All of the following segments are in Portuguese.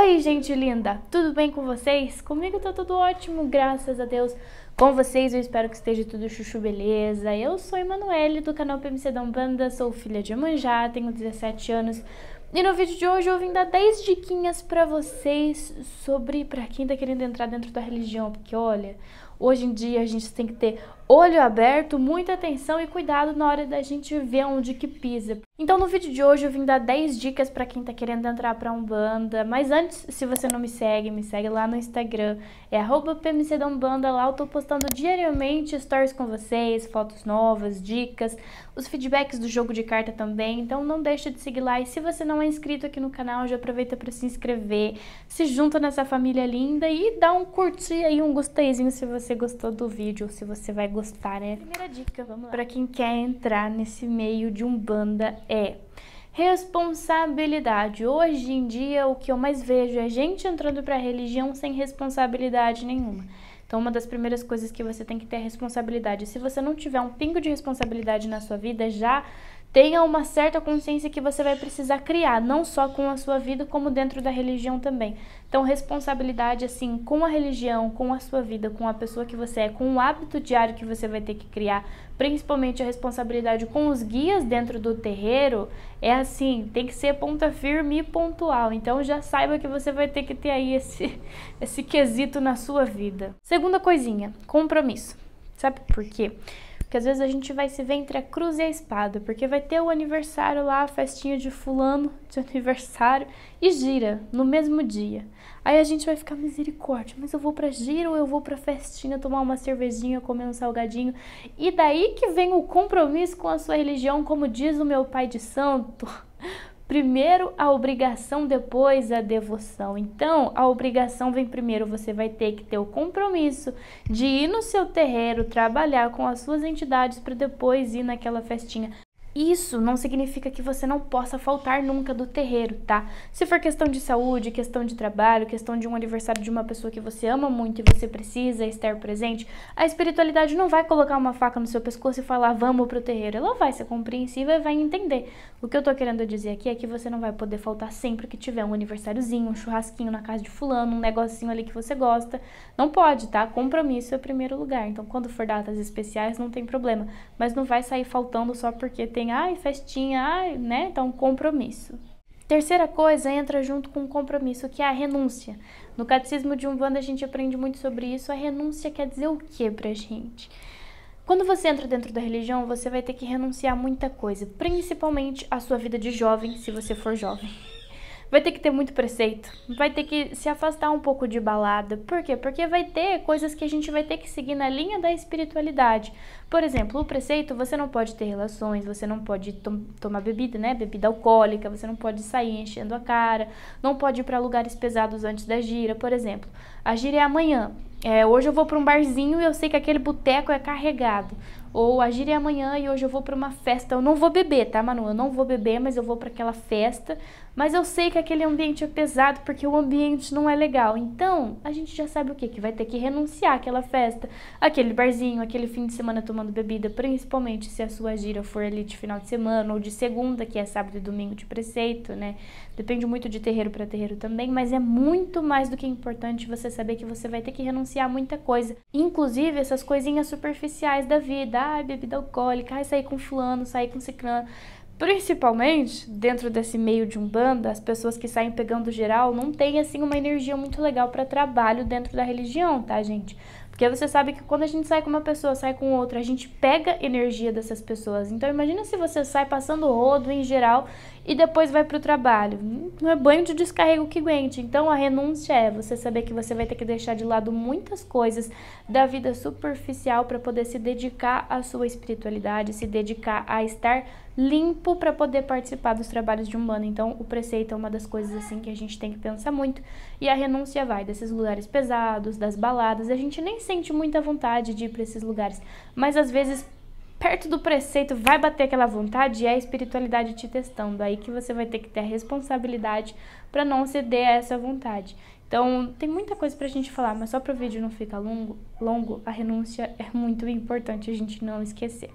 Oi, gente linda! Tudo bem com vocês? Comigo tá tudo ótimo, graças a Deus. Com vocês, eu espero que esteja tudo chuchu beleza. Eu sou Emanuele, do canal PMC da Umbanda, sou filha de Amanjá, tenho 17 anos. E no vídeo de hoje eu vim dar 10 diquinhas pra vocês sobre pra quem tá querendo entrar dentro da religião. Porque, olha, hoje em dia a gente tem que ter olho aberto, muita atenção e cuidado na hora da gente ver onde que pisa. Então no vídeo de hoje eu vim dar 10 dicas para quem tá querendo entrar pra Umbanda, mas antes, se você não me segue, me segue lá no Instagram, é arroba PMC da Umbanda, lá eu tô postando diariamente stories com vocês, fotos novas, dicas, os feedbacks do jogo de carta também, então não deixa de seguir lá. E se você não é inscrito aqui no canal, já aproveita para se inscrever, se junta nessa família linda e dá um curtir aí, um gosteizinho se você gostou do vídeo, ou se você vai gostar, né? Primeira dica, vamos lá. Pra quem quer entrar nesse meio de Umbanda é responsabilidade. Hoje em dia, o que eu mais vejo é gente entrando pra religião sem responsabilidade nenhuma. Então, uma das primeiras coisas que você tem que ter é responsabilidade. Se você não tiver um pingo de responsabilidade na sua vida, já tenha uma certa consciência que você vai precisar criar, não só com a sua vida, como dentro da religião também. Então, responsabilidade, assim, com a religião, com a sua vida, com a pessoa que você é, com o hábito diário que você vai ter que criar, principalmente a responsabilidade com os guias dentro do terreiro, é assim, tem que ser ponta firme e pontual. Então, já saiba que você vai ter que ter aí esse, esse quesito na sua vida. Segunda coisinha, compromisso. Sabe por quê? Porque às vezes a gente vai se ver entre a cruz e a espada, porque vai ter o aniversário lá, a festinha de fulano de aniversário, e gira no mesmo dia. Aí a gente vai ficar misericórdia, mas eu vou pra gira ou eu vou pra festinha tomar uma cervejinha, comer um salgadinho? E daí que vem o compromisso com a sua religião, como diz o meu pai de santo. Primeiro a obrigação, depois a devoção. Então, a obrigação vem primeiro, você vai ter que ter o compromisso de ir no seu terreiro, trabalhar com as suas entidades para depois ir naquela festinha. Isso não significa que você não possa faltar nunca do terreiro, tá? Se for questão de saúde, questão de trabalho, questão de um aniversário de uma pessoa que você ama muito e você precisa estar presente, a espiritualidade não vai colocar uma faca no seu pescoço e falar vamos pro terreiro. Ela vai ser compreensiva e vai entender. O que eu tô querendo dizer aqui é que você não vai poder faltar sempre que tiver um aniversáriozinho, um churrasquinho na casa de fulano, um negocinho ali que você gosta. Não pode, tá? Compromisso é primeiro lugar. Então, quando for datas especiais, não tem problema. Mas não vai sair faltando só porque tem ai, festinha, ai, né? Então, compromisso. Terceira coisa entra junto com o compromisso, que é a renúncia. No Catecismo de Umbanda a gente aprende muito sobre isso. A renúncia quer dizer o que pra gente? Quando você entra dentro da religião, você vai ter que renunciar a muita coisa, principalmente a sua vida de jovem, se você for jovem vai ter que ter muito preceito, vai ter que se afastar um pouco de balada. Por quê? Porque vai ter coisas que a gente vai ter que seguir na linha da espiritualidade. Por exemplo, o preceito, você não pode ter relações, você não pode to tomar bebida, né? Bebida alcoólica, você não pode sair enchendo a cara, não pode ir para lugares pesados antes da gira, por exemplo. A gira é amanhã. É, hoje eu vou para um barzinho e eu sei que aquele boteco é carregado. Ou a gira é amanhã e hoje eu vou para uma festa. Eu não vou beber, tá, Manu? Eu não vou beber, mas eu vou para aquela festa. Mas eu sei que aquele ambiente é pesado porque o ambiente não é legal. Então, a gente já sabe o que? Que vai ter que renunciar àquela festa, aquele barzinho, aquele fim de semana tomando bebida, principalmente se a sua gira for ali de final de semana ou de segunda, que é sábado e domingo de preceito, né? Depende muito de terreiro para terreiro também, mas é muito mais do que importante você saber que você vai ter que renunciar a muita coisa. Inclusive essas coisinhas superficiais da vida, ai, bebida alcoólica, ai, sair com fulano, sair com ciclano. Principalmente dentro desse meio de umbanda, as pessoas que saem pegando geral não têm assim uma energia muito legal para trabalho dentro da religião, tá, gente? Porque você sabe que quando a gente sai com uma pessoa, sai com outra, a gente pega energia dessas pessoas. Então imagina se você sai passando rodo em geral e depois vai para o trabalho. Não é banho de descarrego que aguente. Então a renúncia é você saber que você vai ter que deixar de lado muitas coisas da vida superficial para poder se dedicar à sua espiritualidade, se dedicar a estar limpo para poder participar dos trabalhos de humano. Então, o preceito é uma das coisas assim que a gente tem que pensar muito. E a renúncia vai desses lugares pesados, das baladas. A gente nem sente muita vontade de ir para esses lugares, mas às vezes perto do preceito vai bater aquela vontade e é a espiritualidade te testando. Aí que você vai ter que ter a responsabilidade para não ceder a essa vontade. Então, tem muita coisa pra gente falar, mas só para o vídeo não ficar longo, longo, a renúncia é muito importante a gente não esquecer.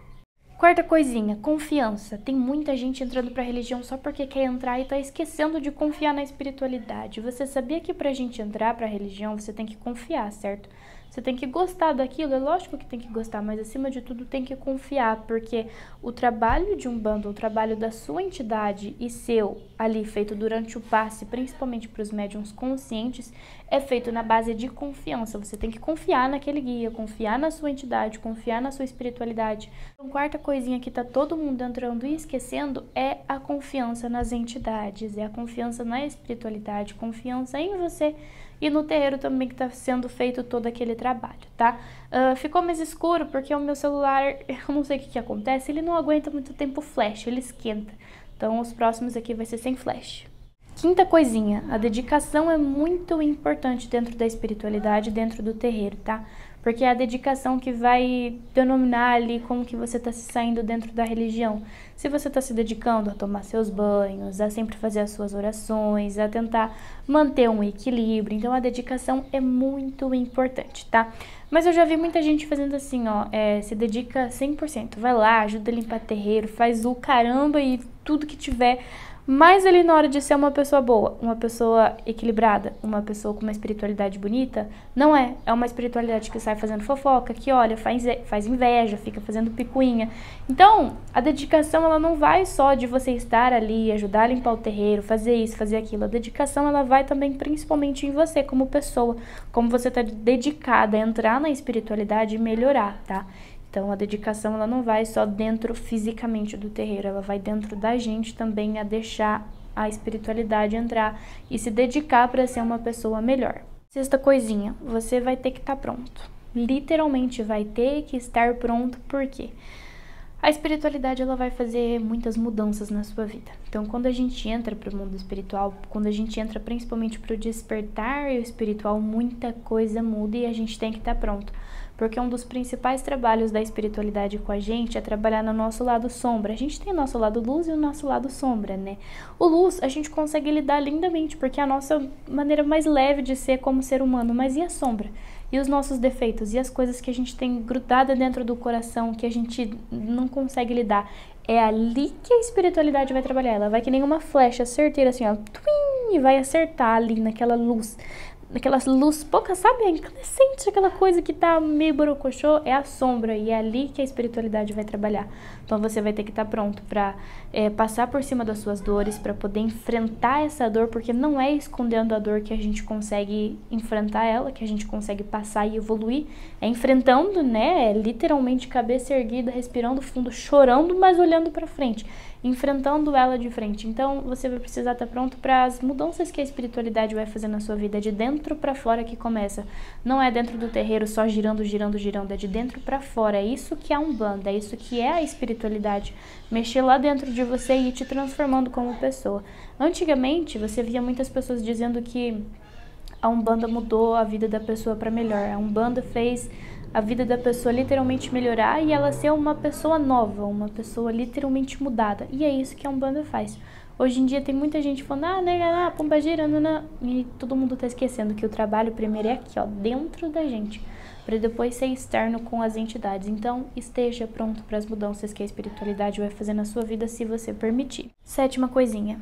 Quarta coisinha, confiança. Tem muita gente entrando para a religião só porque quer entrar e tá esquecendo de confiar na espiritualidade. Você sabia que pra gente entrar para a religião, você tem que confiar, certo? Você tem que gostar daquilo, é lógico que tem que gostar, mas acima de tudo tem que confiar, porque o trabalho de um bando, o trabalho da sua entidade e seu ali feito durante o passe, principalmente para os médiums conscientes, é feito na base de confiança. Você tem que confiar naquele guia, confiar na sua entidade, confiar na sua espiritualidade. Então, quarta coisinha que tá todo mundo entrando e esquecendo é a confiança nas entidades, é a confiança na espiritualidade, confiança em você e no terreiro também que está sendo feito todo aquele trabalho, tá? Uh, ficou mais escuro porque o meu celular, eu não sei o que, que acontece, ele não aguenta muito tempo flash, ele esquenta. Então os próximos aqui vai ser sem flash. Quinta coisinha, a dedicação é muito importante dentro da espiritualidade, dentro do terreiro, tá? porque é a dedicação que vai denominar ali como que você está se saindo dentro da religião. Se você está se dedicando a tomar seus banhos, a sempre fazer as suas orações, a tentar manter um equilíbrio, então a dedicação é muito importante, tá? Mas eu já vi muita gente fazendo assim, ó, é, se dedica 100%, vai lá, ajuda a limpar terreiro, faz o caramba e tudo que tiver mas ele, na hora de ser uma pessoa boa, uma pessoa equilibrada, uma pessoa com uma espiritualidade bonita, não é. É uma espiritualidade que sai fazendo fofoca, que olha, faz, faz inveja, fica fazendo picuinha. Então, a dedicação, ela não vai só de você estar ali, ajudar a limpar o terreiro, fazer isso, fazer aquilo. A dedicação, ela vai também principalmente em você, como pessoa. Como você está dedicada a entrar na espiritualidade e melhorar, tá? Então a dedicação ela não vai só dentro fisicamente do terreiro, ela vai dentro da gente também a deixar a espiritualidade entrar e se dedicar para ser uma pessoa melhor. Sexta coisinha, você vai ter que estar tá pronto. Literalmente vai ter que estar pronto, por quê? A espiritualidade ela vai fazer muitas mudanças na sua vida. Então, quando a gente entra para o mundo espiritual, quando a gente entra principalmente para o despertar espiritual, muita coisa muda e a gente tem que estar tá pronto porque um dos principais trabalhos da espiritualidade com a gente é trabalhar no nosso lado sombra. A gente tem o nosso lado luz e o nosso lado sombra, né? O luz a gente consegue lidar lindamente, porque é a nossa maneira mais leve de ser como ser humano, mas e a sombra? E os nossos defeitos e as coisas que a gente tem grudada dentro do coração que a gente não consegue lidar. É ali que a espiritualidade vai trabalhar. Ela vai que nem uma flecha certeira assim, ó, twin, e vai acertar ali naquela luz aquelas luz pouca, sabe? Incandescente, aquela coisa que tá meio borocochô, é a sombra e é ali que a espiritualidade vai trabalhar. Então você vai ter que estar tá pronto para é, passar por cima das suas dores, para poder enfrentar essa dor, porque não é escondendo a dor que a gente consegue enfrentar ela, que a gente consegue passar e evoluir, é enfrentando, né? É literalmente cabeça erguida, respirando fundo, chorando, mas olhando para frente enfrentando ela de frente. Então, você vai precisar estar pronto para as mudanças que a espiritualidade vai fazer na sua vida, é de dentro para fora que começa. Não é dentro do terreiro só girando, girando, girando, é de dentro para fora. É isso que é um banda, é isso que é a espiritualidade. Mexer lá dentro de você e te transformando como pessoa. Antigamente, você via muitas pessoas dizendo que a Umbanda mudou a vida da pessoa para melhor. A Umbanda fez a vida da pessoa literalmente melhorar e ela ser uma pessoa nova, uma pessoa literalmente mudada. E é isso que a Umbanda faz. Hoje em dia tem muita gente falando, ah, nega, ah, pomba gira, não, e todo mundo tá esquecendo que o trabalho primeiro é aqui, ó, dentro da gente, para depois ser externo com as entidades. Então, esteja pronto para as mudanças que a espiritualidade vai fazer na sua vida se você permitir. Sétima coisinha,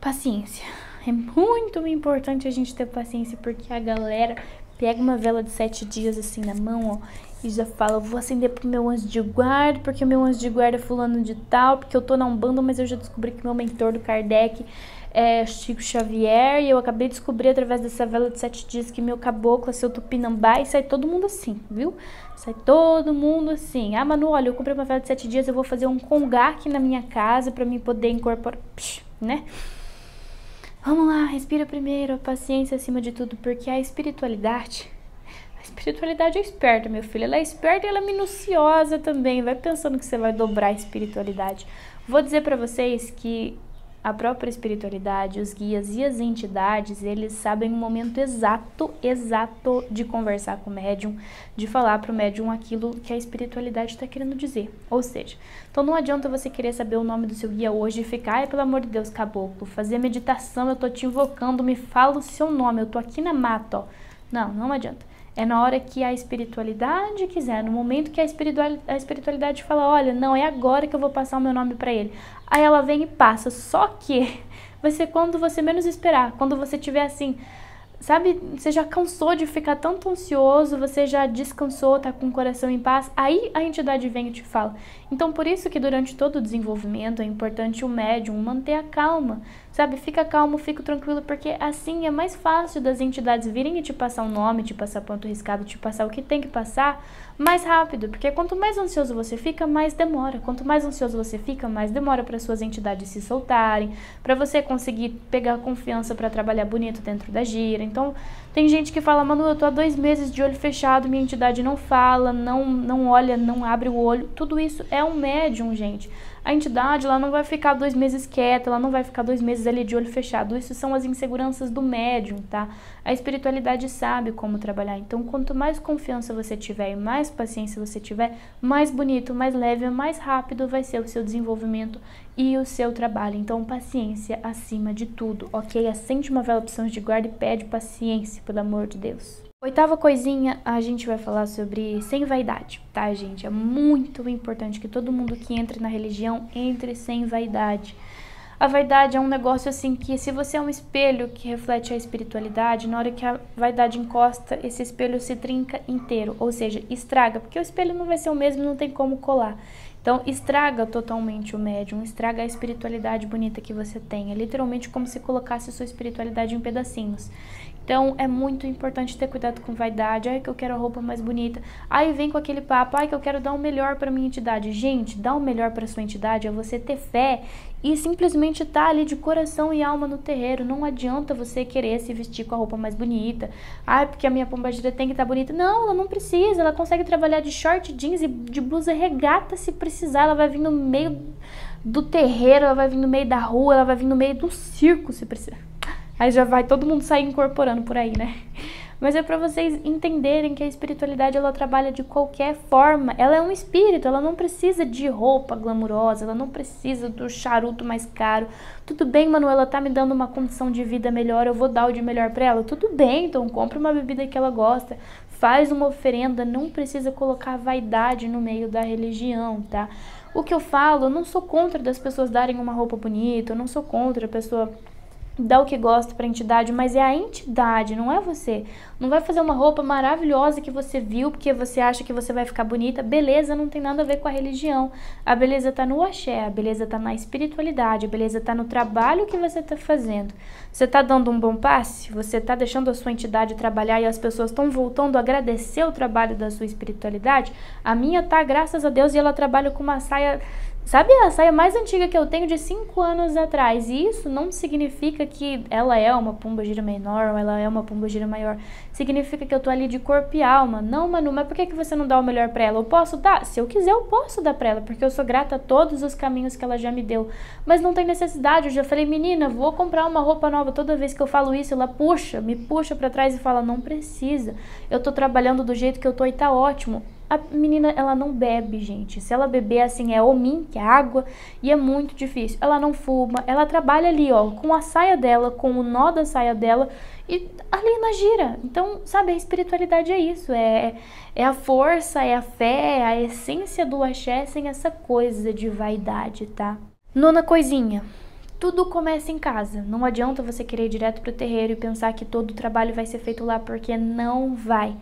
paciência. É muito importante a gente ter paciência porque a galera Pega uma vela de sete dias assim na mão, ó, e já fala, vou acender pro meu anjo de guarda, porque o meu anjo de guarda é fulano de tal, porque eu tô na Umbanda, mas eu já descobri que meu mentor do Kardec é Chico Xavier, e eu acabei de descobrir através dessa vela de sete dias que meu caboclo é seu tupinambá, e sai todo mundo assim, viu? Sai todo mundo assim. Ah, Manu, olha, eu comprei uma vela de sete dias, eu vou fazer um congá aqui na minha casa para mim poder incorporar, né? Vamos lá, respira primeiro, paciência acima de tudo, porque a espiritualidade. A espiritualidade é esperta, meu filho. Ela é esperta e ela é minuciosa também. Vai pensando que você vai dobrar a espiritualidade. Vou dizer para vocês que a própria espiritualidade, os guias e as entidades, eles sabem o momento exato, exato de conversar com o médium, de falar para o médium aquilo que a espiritualidade está querendo dizer. Ou seja, então não adianta você querer saber o nome do seu guia hoje e ficar, ai, pelo amor de Deus, caboclo, fazer meditação, eu tô te invocando, me fala o seu nome, eu tô aqui na mata, ó. Não, não adianta. É na hora que a espiritualidade quiser, no momento que a espiritualidade, a espiritualidade fala, olha, não, é agora que eu vou passar o meu nome para ele. Aí ela vem e passa. Só que vai ser quando você menos esperar, quando você tiver assim, sabe, você já cansou de ficar tanto ansioso, você já descansou, tá com o coração em paz, aí a entidade vem e te fala. Então, por isso que durante todo o desenvolvimento é importante o médium manter a calma, sabe? Fica calmo, fica tranquilo, porque assim é mais fácil das entidades virem e te passar um nome, te passar ponto riscado, te passar o que tem que passar mais rápido, porque quanto mais ansioso você fica, mais demora. Quanto mais ansioso você fica, mais demora para suas entidades se soltarem, para você conseguir pegar confiança para trabalhar bonito dentro da gira. Então, tem gente que fala, Manu, eu tô há dois meses de olho fechado, minha entidade não fala, não, não olha, não abre o olho. Tudo isso é um médium, gente. A entidade, ela não vai ficar dois meses quieta, ela não vai ficar dois meses ali de olho fechado. Isso são as inseguranças do médium, tá? A espiritualidade sabe como trabalhar. Então, quanto mais confiança você tiver e mais paciência você tiver, mais bonito, mais leve, mais rápido vai ser o seu desenvolvimento e o seu trabalho. Então, paciência acima de tudo, ok? Acende uma vela opções de guarda e pede paciência, pelo amor de Deus. Oitava coisinha, a gente vai falar sobre sem vaidade, tá, gente? É muito importante que todo mundo que entre na religião entre sem vaidade. A vaidade é um negócio assim que, se você é um espelho que reflete a espiritualidade, na hora que a vaidade encosta, esse espelho se trinca inteiro, ou seja, estraga, porque o espelho não vai ser o mesmo, não tem como colar. Então, estraga totalmente o médium, estraga a espiritualidade bonita que você tem. É literalmente como se colocasse sua espiritualidade em pedacinhos. Então é muito importante ter cuidado com vaidade. Ai, que eu quero a roupa mais bonita. Aí vem com aquele papo, ai, que eu quero dar o melhor para minha entidade. Gente, dar o melhor para sua entidade é você ter fé e simplesmente estar tá ali de coração e alma no terreiro. Não adianta você querer se vestir com a roupa mais bonita. Ai, porque a minha pombagira tem que estar tá bonita. Não, ela não precisa. Ela consegue trabalhar de short, jeans e de blusa regata se precisar. Ela vai vir no meio do terreiro, ela vai vir no meio da rua, ela vai vir no meio do circo se precisar. Aí já vai todo mundo sair incorporando por aí, né? Mas é para vocês entenderem que a espiritualidade ela trabalha de qualquer forma. Ela é um espírito, ela não precisa de roupa glamurosa, ela não precisa do charuto mais caro. Tudo bem, Manuela tá me dando uma condição de vida melhor, eu vou dar o de melhor para ela. Tudo bem, então compra uma bebida que ela gosta, faz uma oferenda, não precisa colocar vaidade no meio da religião, tá? O que eu falo, eu não sou contra das pessoas darem uma roupa bonita, eu não sou contra a pessoa dá o que gosta para a entidade, mas é a entidade, não é você. Não vai fazer uma roupa maravilhosa que você viu porque você acha que você vai ficar bonita. Beleza não tem nada a ver com a religião. A beleza tá no axé, a beleza tá na espiritualidade, a beleza tá no trabalho que você tá fazendo. Você tá dando um bom passe? Você tá deixando a sua entidade trabalhar e as pessoas estão voltando a agradecer o trabalho da sua espiritualidade? A minha tá, graças a Deus, e ela trabalha com uma saia Sabe a saia mais antiga que eu tenho de 5 anos atrás? E isso não significa que ela é uma pomba gira menor ou ela é uma pomba gira maior. Significa que eu tô ali de corpo e alma. Não, Manu, mas por que, que você não dá o melhor pra ela? Eu posso dar? Se eu quiser, eu posso dar pra ela, porque eu sou grata a todos os caminhos que ela já me deu. Mas não tem necessidade. Eu já falei, menina, vou comprar uma roupa nova. Toda vez que eu falo isso, ela puxa, me puxa para trás e fala, não precisa. Eu tô trabalhando do jeito que eu tô e tá ótimo a menina ela não bebe, gente. Se ela beber assim é homem, que é água, e é muito difícil. Ela não fuma, ela trabalha ali, ó, com a saia dela, com o nó da saia dela e ali na gira. Então, sabe, a espiritualidade é isso, é é a força, é a fé, é a essência do axé sem essa coisa de vaidade, tá? Nona coisinha. Tudo começa em casa. Não adianta você querer ir direto pro terreiro e pensar que todo o trabalho vai ser feito lá, porque não vai.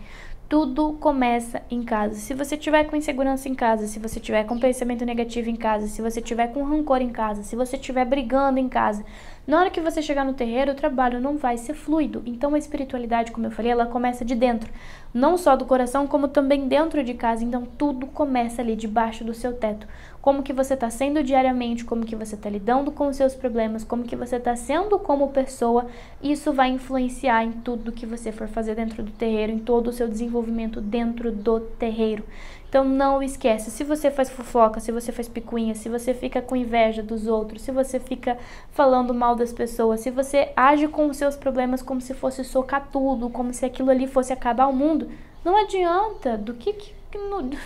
Tudo começa em casa. Se você tiver com insegurança em casa, se você tiver com pensamento negativo em casa, se você tiver com rancor em casa, se você estiver brigando em casa, na hora que você chegar no terreiro, o trabalho não vai ser fluido. Então a espiritualidade, como eu falei, ela começa de dentro, não só do coração, como também dentro de casa. Então tudo começa ali debaixo do seu teto como que você está sendo diariamente, como que você está lidando com os seus problemas, como que você está sendo como pessoa, isso vai influenciar em tudo que você for fazer dentro do terreiro, em todo o seu desenvolvimento dentro do terreiro. Então não esquece, se você faz fofoca, se você faz picuinha, se você fica com inveja dos outros, se você fica falando mal das pessoas, se você age com os seus problemas como se fosse socar tudo, como se aquilo ali fosse acabar o mundo, não adianta. Do que que, que no...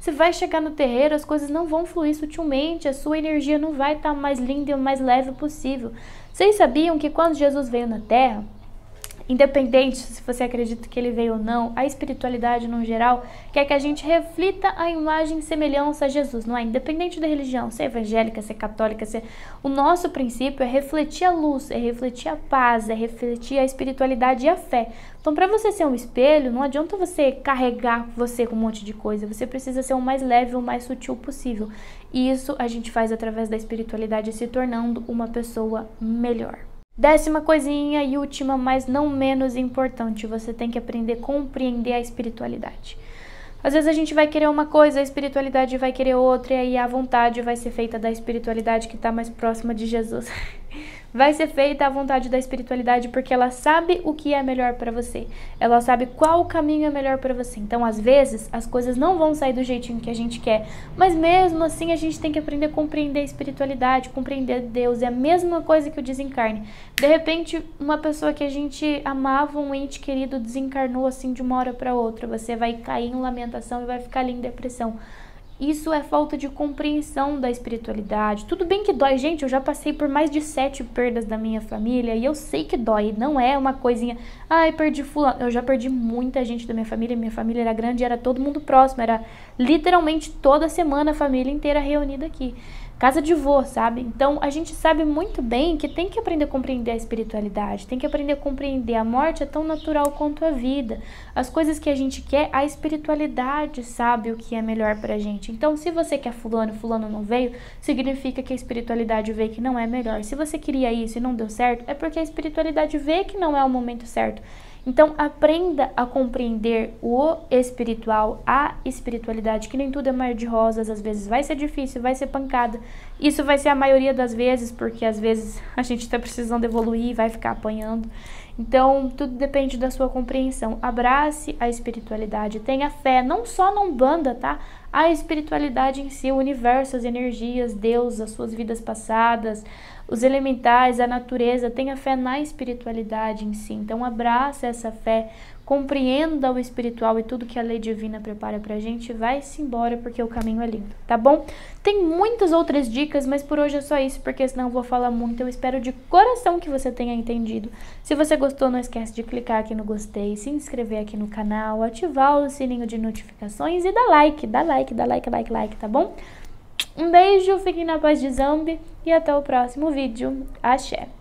Você vai chegar no terreiro, as coisas não vão fluir sutilmente, a sua energia não vai estar mais linda e o mais leve possível. Vocês sabiam que quando Jesus veio na Terra, independente se você acredita que ele veio ou não, a espiritualidade no geral quer que a gente reflita a imagem e semelhança a Jesus, não é? Independente da religião, ser evangélica, ser católica, ser. O nosso princípio é refletir a luz, é refletir a paz, é refletir a espiritualidade e a fé. Então, para você ser um espelho, não adianta você carregar você com um monte de coisa, você precisa ser o mais leve, o mais sutil possível. E isso a gente faz através da espiritualidade, se tornando uma pessoa melhor. Décima coisinha e última, mas não menos importante, você tem que aprender a compreender a espiritualidade. Às vezes a gente vai querer uma coisa, a espiritualidade vai querer outra, e aí a vontade vai ser feita da espiritualidade que está mais próxima de Jesus. vai ser feita a vontade da espiritualidade porque ela sabe o que é melhor para você. Ela sabe qual caminho é melhor para você. Então, às vezes, as coisas não vão sair do jeitinho que a gente quer, mas mesmo assim a gente tem que aprender a compreender a espiritualidade, compreender Deus. É a mesma coisa que o desencarne. De repente, uma pessoa que a gente amava, um ente querido, desencarnou assim de uma hora para outra. Você vai cair em lamentação e vai ficar ali em depressão. Isso é falta de compreensão da espiritualidade. Tudo bem que dói, gente. Eu já passei por mais de sete perdas da minha família e eu sei que dói. Não é uma coisinha, ai, perdi fulano. Eu já perdi muita gente da minha família. Minha família era grande, era todo mundo próximo. Era literalmente toda semana a família inteira reunida aqui casa de vô, sabe? Então a gente sabe muito bem que tem que aprender a compreender a espiritualidade, tem que aprender a compreender a morte é tão natural quanto a vida. As coisas que a gente quer, a espiritualidade sabe o que é melhor pra gente. Então, se você quer fulano, fulano não veio, significa que a espiritualidade vê que não é melhor. Se você queria isso e não deu certo, é porque a espiritualidade vê que não é o momento certo. Então, aprenda a compreender o espiritual, a espiritualidade, que nem tudo é mar de rosas, às vezes vai ser difícil, vai ser pancada. Isso vai ser a maioria das vezes, porque às vezes a gente está precisando evoluir e vai ficar apanhando. Então, tudo depende da sua compreensão. Abrace a espiritualidade, tenha fé, não só na Umbanda, tá? A espiritualidade em si, o universo, as energias, Deus, as suas vidas passadas, os elementais, a natureza, tenha fé na espiritualidade em si. Então, abraça essa fé, compreenda o espiritual e tudo que a lei divina prepara pra gente, vai-se embora porque o caminho é lindo, tá bom? Tem muitas outras dicas, mas por hoje é só isso, porque senão eu vou falar muito. Eu espero de coração que você tenha entendido. Se você gostou, não esquece de clicar aqui no gostei, se inscrever aqui no canal, ativar o sininho de notificações e dar like, dá like, dá like, like, like, tá bom? Um beijo, fiquem na paz de Zambi e até o próximo vídeo. Axé!